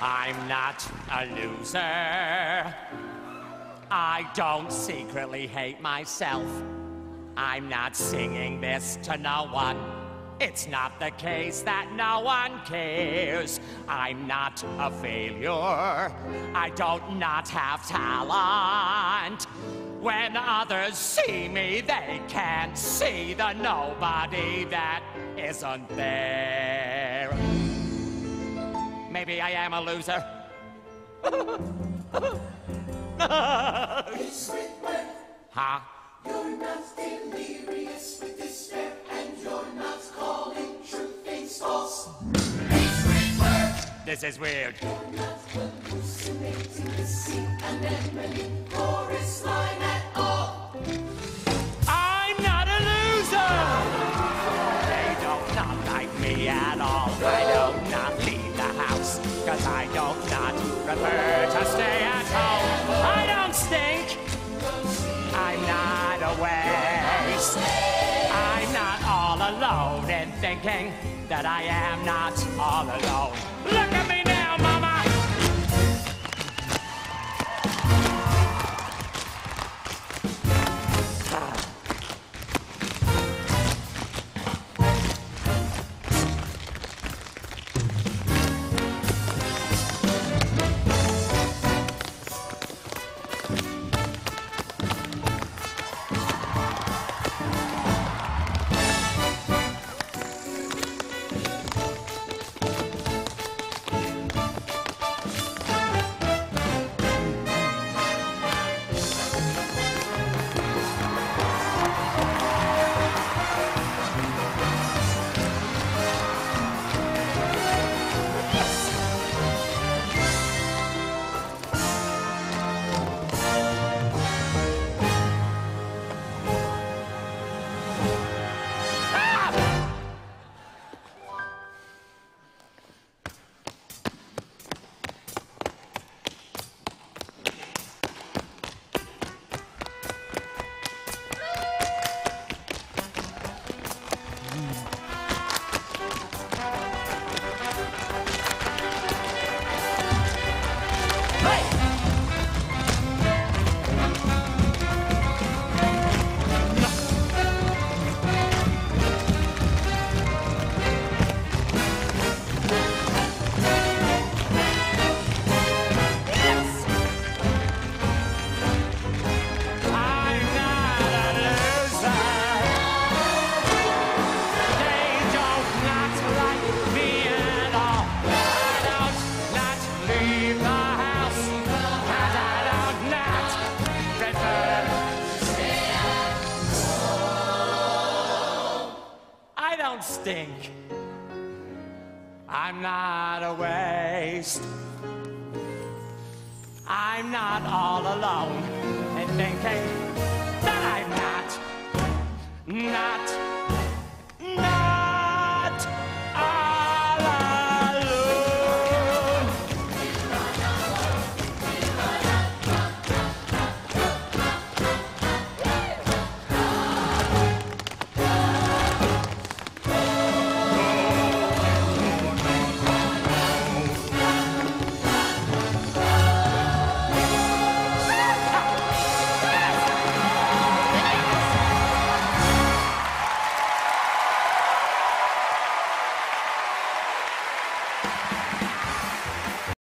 I'm not a loser. I don't secretly hate myself. I'm not singing this to no one. It's not the case that no one cares. I'm not a failure. I don't not have talent. When others see me, they can't see the nobody that isn't there. Maybe I am a loser. huh? You're not delirious with despair, and you're not calling true things false. This is weird. You're not hallucinating the sea anemone chorus line prefer to stay at home. I don't stink. I'm not a waste. I'm not all alone in thinking that I am not all alone. Look at me stink. I'm not a waste. I'm not all alone in thinking that I'm not, not.